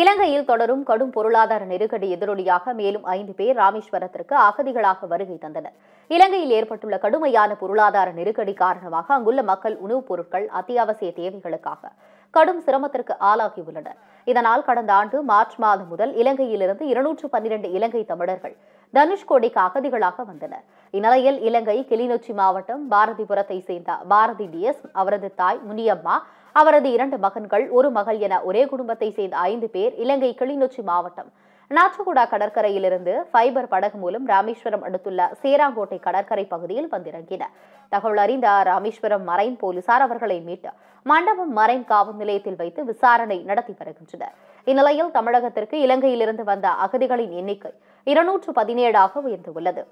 இலங்கையில் தொடரும் கடும் பொருளாதார நெருக்கடி எதிரொலியாக மேலும் ஐந்து பேர் ராமேஸ்வரத்திற்கு அகதிகளாக வருகை தந்தனர். இலங்கையில் ஏற்பட்டுள்ள கடுமையான பொருளாதார நெருக்கடி காரணமாக அங்குள்ள மக்கள் உணவுப் பொருட்கள் அத்தியாவசிய தேவைகளுக்காக கடும் சிரமத்திற்கு ஆளாகியுள்ளனர். இதனால் கடந்த ஆண்டு மார்ச் மாதம் முதல் இலங்கையிலிருந்து இருநூற்று பன்னிரண்டு இலங்கை தமிழர்கள் தனுஷ்கோடிக்கு அகதிகளாக வந்தனர். இந்நிலையில் இலங்கை கிளிநொச்சி மாவட்டம் பாரதிபுரத்தை சேர்ந்த பாரதி டிஎஸ் அவரது தாய் முனியம்மா அவரது இரண்டு மகன்கள் ஒரு மகள் என ஒரே குடும்பத்தை சேர்ந்த ஐந்து பேர் இலங்கை கிளிநொச்சி மாவட்டம். நாச்சுகுடா கடற்கரையிலிருந்து ஃபைபர் படகு மூலம் ராமேஸ்வரம் அடுத்துள்ள சேராங்கோட்டை கடற்கரை பகுதியில் வந்திறங்கினர். தகவல் அறிந்த ராமேஸ்வரம் மரைன் போலீசார் அவர்களை மீட்டு மண்டபம் மரைன் காவல் நிலையத்தில் வைத்து விசாரணை நடத்தி வருகின்றனர். இந்நிலையில் தமிழகத்திற்கு இலங்கையிலிருந்து வந்த அகதிகளின் எண்ணிக்கை இருநூற்று பதினேழாக உயர்ந்துள்ளது.